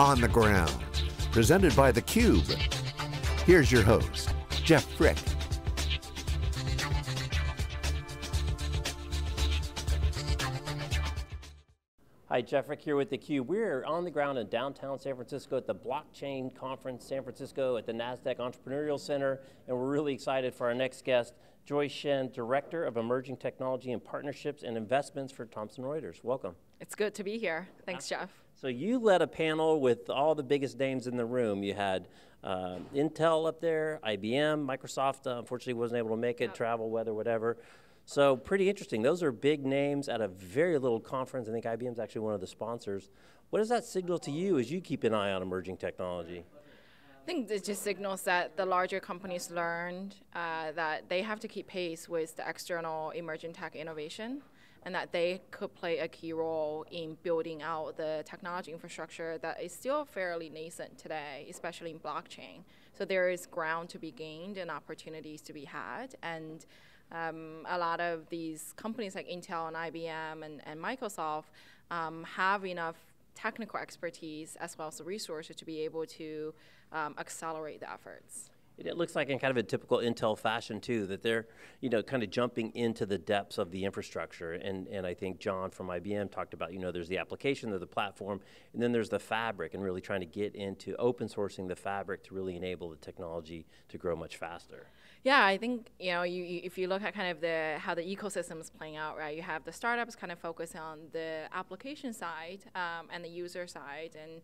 On the Ground, presented by theCUBE. Here's your host, Jeff Frick. Hi, Jeff Frick here with theCUBE. We're on the ground in downtown San Francisco at the Blockchain Conference, San Francisco at the NASDAQ Entrepreneurial Center, and we're really excited for our next guest, Joyce Shen, Director of Emerging Technology and Partnerships and Investments for Thomson Reuters. Welcome. It's good to be here. Thanks, ah. Jeff. So you led a panel with all the biggest names in the room. You had uh, Intel up there, IBM, Microsoft, uh, unfortunately wasn't able to make it, travel, weather, whatever. So pretty interesting. Those are big names at a very little conference. I think IBM is actually one of the sponsors. What does that signal to you as you keep an eye on emerging technology? I think it just signals that the larger companies learned uh, that they have to keep pace with the external emerging tech innovation and that they could play a key role in building out the technology infrastructure that is still fairly nascent today, especially in blockchain. So there is ground to be gained and opportunities to be had. And um, a lot of these companies like Intel and IBM and, and Microsoft um, have enough technical expertise as well as the resources to be able to um, accelerate the efforts. It looks like in kind of a typical Intel fashion too, that they're, you know, kind of jumping into the depths of the infrastructure. And, and I think John from IBM talked about, you know, there's the application, there's the platform, and then there's the fabric and really trying to get into open sourcing the fabric to really enable the technology to grow much faster. Yeah, I think you know, you, if you look at kind of the how the ecosystem is playing out, right? You have the startups kind of focus on the application side um, and the user side, and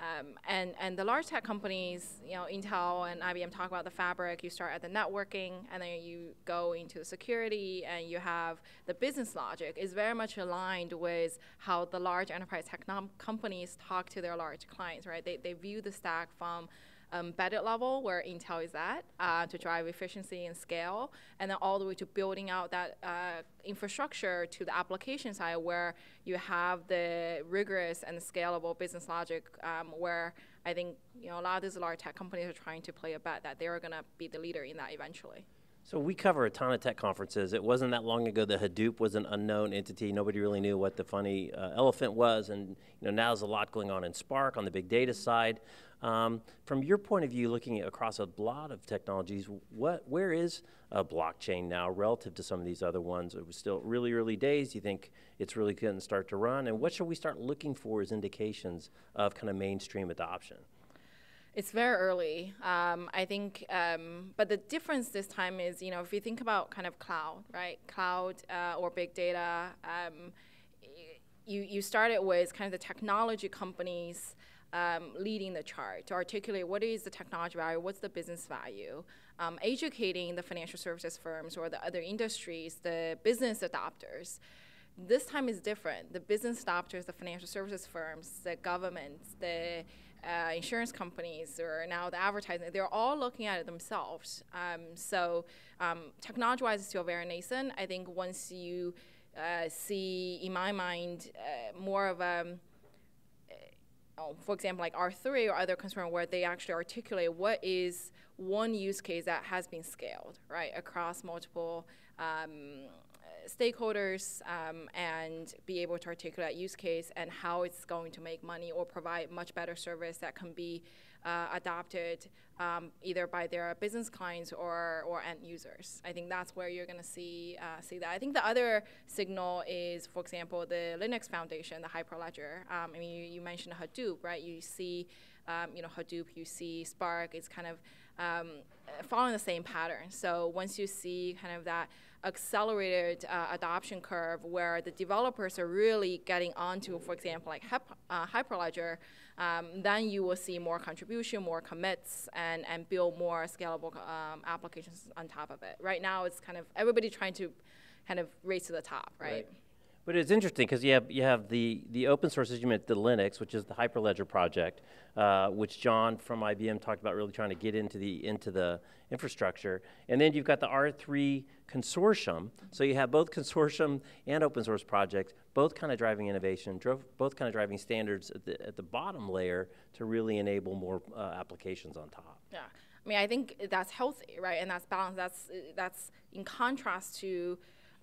um, and and the large tech companies, you know, Intel and IBM talk about the fabric. You start at the networking, and then you go into the security, and you have the business logic. is very much aligned with how the large enterprise tech companies talk to their large clients, right? They they view the stack from embedded level where Intel is at uh, to drive efficiency and scale, and then all the way to building out that uh, infrastructure to the application side where you have the rigorous and scalable business logic um, where I think you know a lot of these large tech companies are trying to play a bet that they're going to be the leader in that eventually. So we cover a ton of tech conferences. It wasn't that long ago that Hadoop was an unknown entity. Nobody really knew what the funny uh, elephant was, and you know now there's a lot going on in Spark on the big data side. Um, from your point of view, looking across a lot of technologies, what, where is a blockchain now relative to some of these other ones? It was still really early days. Do you think it's really going to start to run? And what should we start looking for as indications of kind of mainstream adoption? It's very early. Um, I think, um, but the difference this time is, you know, if you think about kind of cloud, right? Cloud uh, or big data, um, you, you started with kind of the technology companies um, leading the chart to articulate what is the technology value, what's the business value, um, educating the financial services firms or the other industries, the business adopters. This time is different. The business adopters, the financial services firms, the governments, the uh, insurance companies, or now the advertising, they're all looking at it themselves. Um, so um, technology-wise, it's still very nascent. I think once you uh, see, in my mind, uh, more of a um, for example, like R3 or other concern where they actually articulate what is one use case that has been scaled, right, across multiple um, stakeholders um, and be able to articulate use case and how it's going to make money or provide much better service that can be uh, adopted um, either by their business clients or, or end users. I think that's where you're going to see uh, see that. I think the other signal is, for example, the Linux Foundation, the Hyperledger. Um, I mean, you, you, mentioned Hadoop, right? You see, um, you know, Hadoop, you see Spark. It's kind of um, following the same pattern. So once you see kind of that accelerated uh, adoption curve where the developers are really getting onto, for example, like uh, Hyperledger, um, then you will see more contribution, more commits, and, and build more scalable um, applications on top of it. Right now, it's kind of everybody trying to kind of race to the top, right? right. But it's interesting because you have, you have the, the open source, you mentioned, the Linux, which is the Hyperledger project, uh, which John from IBM talked about really trying to get into the, into the infrastructure. And then you've got the R3 consortium. So you have both consortium and open source projects, both kind of driving innovation, drove, both kind of driving standards at the, at the bottom layer to really enable more uh, applications on top. Yeah. I mean, I think that's healthy, right? And that's balanced. That's, that's in contrast to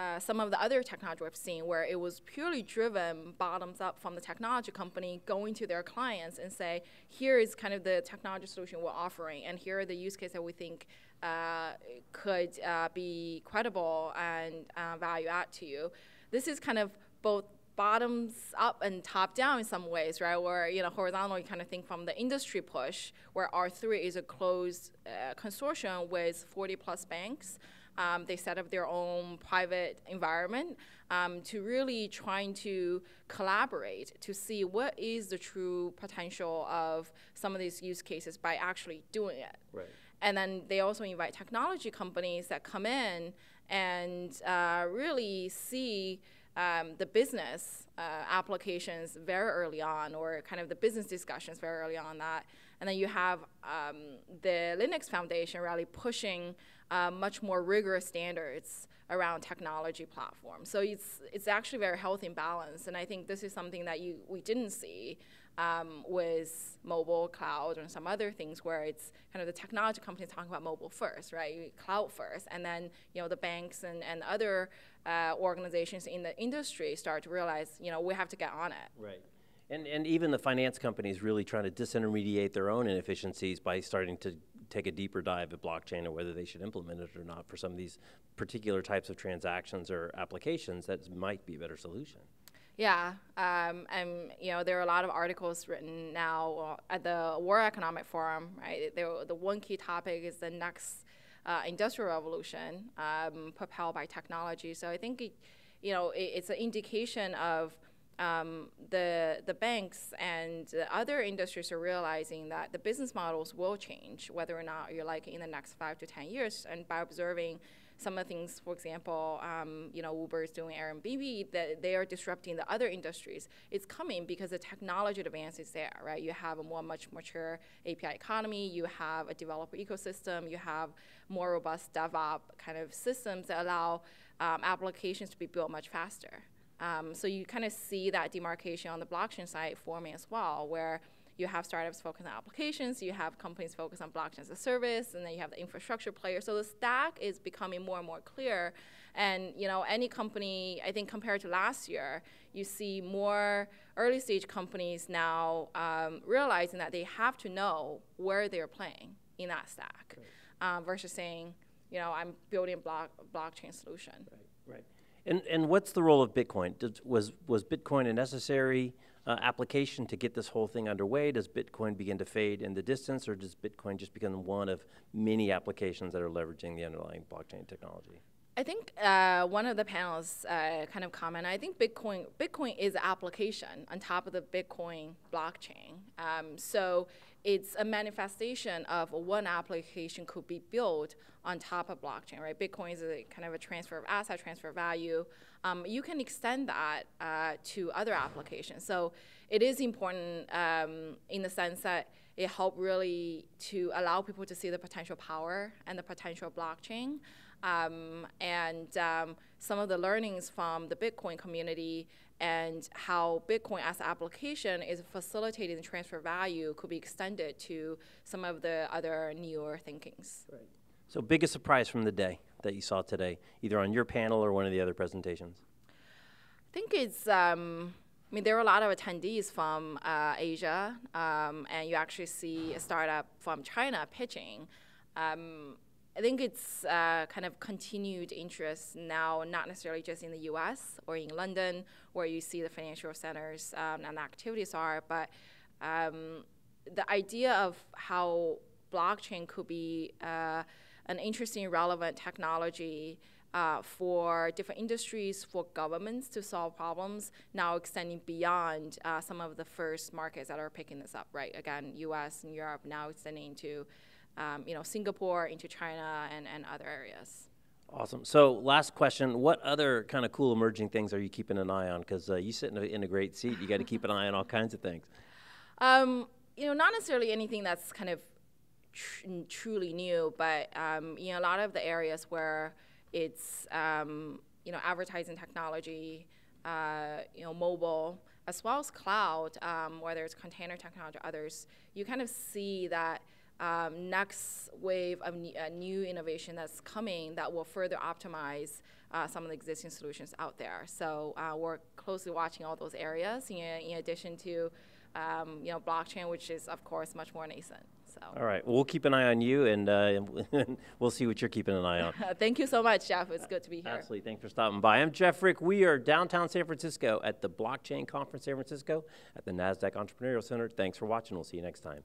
uh, some of the other technology we've seen where it was purely driven bottoms up from the technology company going to their clients and say, here is kind of the technology solution we're offering, and here are the use cases that we think uh, could uh, be credible and uh, value add to you. This is kind of both bottoms up and top down in some ways, right? Where you know horizontal, you kind of think from the industry push, where R3 is a closed uh, consortium with 40 plus banks. Um, they set up their own private environment um, to really trying to collaborate to see what is the true potential of some of these use cases by actually doing it. Right. And then they also invite technology companies that come in and uh, really see um, the business uh, applications very early on, or kind of the business discussions very early on that. And then you have um, the Linux Foundation really pushing uh, much more rigorous standards around technology platforms. So it's it's actually very healthy and balanced. And I think this is something that you we didn't see um, with mobile, cloud, and some other things where it's kind of the technology companies talking about mobile first, right? Cloud first, and then you know the banks and, and other uh, organizations in the industry start to realize, you know, we have to get on it. Right. And, and even the finance companies really trying to disintermediate their own inefficiencies by starting to take a deeper dive at blockchain and whether they should implement it or not for some of these particular types of transactions or applications that might be a better solution. Yeah, um, and you know there are a lot of articles written now at the World Economic Forum. Right, there, the one key topic is the next uh, industrial revolution um, propelled by technology. So I think it, you know it, it's an indication of um, the the banks and the other industries are realizing that the business models will change, whether or not you're like in the next five to ten years, and by observing some of the things, for example, um, you know, Uber is doing Airbnb, that they are disrupting the other industries. It's coming because the technology advance is there, right? You have a more much mature API economy, you have a developer ecosystem, you have more robust DevOps kind of systems that allow um, applications to be built much faster. Um, so you kind of see that demarcation on the blockchain side forming as well, where you have startups focused on applications, you have companies focused on blockchain as a service, and then you have the infrastructure player. So the stack is becoming more and more clear. And you know, any company, I think compared to last year, you see more early stage companies now um, realizing that they have to know where they're playing in that stack, right. um, versus saying, you know, I'm building a block, blockchain solution. Right. And and what's the role of Bitcoin? Does, was was Bitcoin a necessary uh, application to get this whole thing underway? Does Bitcoin begin to fade in the distance, or does Bitcoin just become one of many applications that are leveraging the underlying blockchain technology? I think uh, one of the panels uh, kind of comment. I think Bitcoin Bitcoin is an application on top of the Bitcoin blockchain. Um, so it's a manifestation of one application could be built on top of blockchain, right? Bitcoin is a kind of a transfer of asset, transfer of value. Um, you can extend that uh, to other applications. So it is important um, in the sense that it helps really to allow people to see the potential power and the potential blockchain. Um, and um, some of the learnings from the Bitcoin community and how Bitcoin as an application is facilitating the transfer value could be extended to some of the other newer thinkings. Right. So, biggest surprise from the day that you saw today, either on your panel or one of the other presentations? I think it's. Um, I mean, there are a lot of attendees from uh, Asia, um, and you actually see a startup from China pitching. Um, I think it's uh, kind of continued interest now, not necessarily just in the U.S. or in London, where you see the financial centers um, and activities are, but um, the idea of how blockchain could be uh, an interesting, relevant technology uh, for different industries, for governments to solve problems, now extending beyond uh, some of the first markets that are picking this up, right? Again, US and Europe now extending to um, you know, Singapore, into China, and, and other areas. Awesome. So, last question: What other kind of cool emerging things are you keeping an eye on? Because uh, you sit in a, in a, great seat, you got to keep an eye on all kinds of things. Um, you know, not necessarily anything that's kind of tr- truly new, but um, you know, a lot of the areas where it's um, you know advertising technology, uh, you know, mobile, as well as cloud, um, whether it's container technology, or others, you kind of see that um, next wave of uh, new innovation that's coming that will further optimize uh, some of the existing solutions out there. So uh, we're closely watching all those areas in, in addition to um, you know blockchain, which is of course much more nascent. So. All right. Well, we'll keep an eye on you, and uh, we'll see what you're keeping an eye on. Thank you so much, Jeff. It's good to be here. Absolutely. Thanks for stopping by. I'm Jeff Frick. We are downtown San Francisco at the Blockchain Conference San Francisco at the NASDAQ Entrepreneurial Center. Thanks for watching. We'll see you next time.